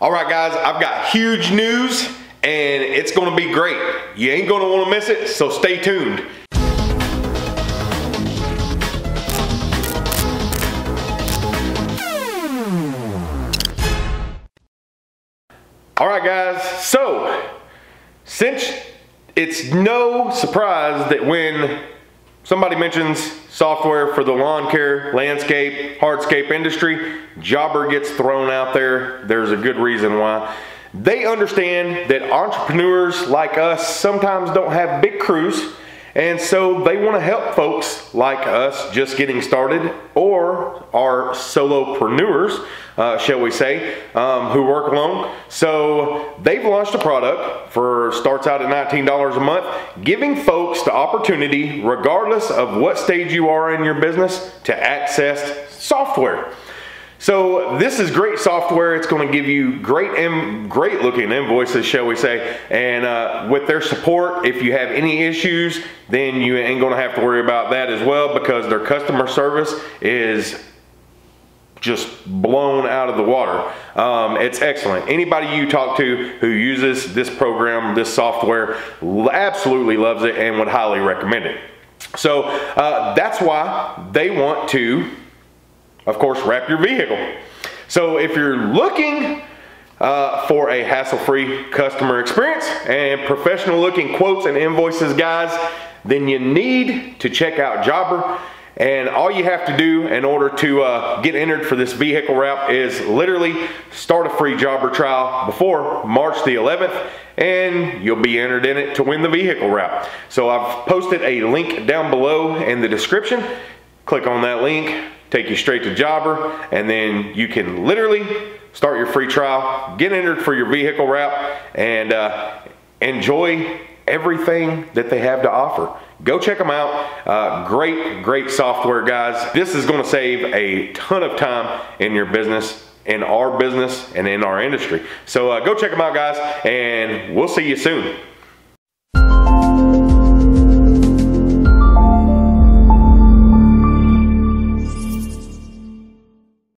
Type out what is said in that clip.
All right, guys, I've got huge news and it's gonna be great. You ain't gonna wanna miss it, so stay tuned. All right, guys, so since it's no surprise that when somebody mentions software for the lawn care, landscape, hardscape industry, Jobber gets thrown out there. There's a good reason why. They understand that entrepreneurs like us sometimes don't have big crews and so they want to help folks like us just getting started or our solopreneurs, uh, shall we say, um, who work alone. So they've launched a product for starts out at $19 a month, giving folks the opportunity, regardless of what stage you are in your business, to access software. So this is great software. It's going to give you great, and great looking invoices, shall we say. And uh, with their support, if you have any issues, then you ain't going to have to worry about that as well because their customer service is just blown out of the water. Um, it's excellent. Anybody you talk to who uses this program, this software, absolutely loves it and would highly recommend it. So uh, that's why they want to of course, wrap your vehicle. So if you're looking uh, for a hassle-free customer experience and professional looking quotes and invoices, guys, then you need to check out Jobber. And all you have to do in order to uh, get entered for this vehicle wrap is literally start a free Jobber trial before March the 11th and you'll be entered in it to win the vehicle wrap. So I've posted a link down below in the description. Click on that link, take you straight to Jobber, and then you can literally start your free trial, get entered for your vehicle wrap, and uh, enjoy everything that they have to offer. Go check them out. Uh, great, great software, guys. This is going to save a ton of time in your business, in our business, and in our industry. So uh, go check them out, guys, and we'll see you soon.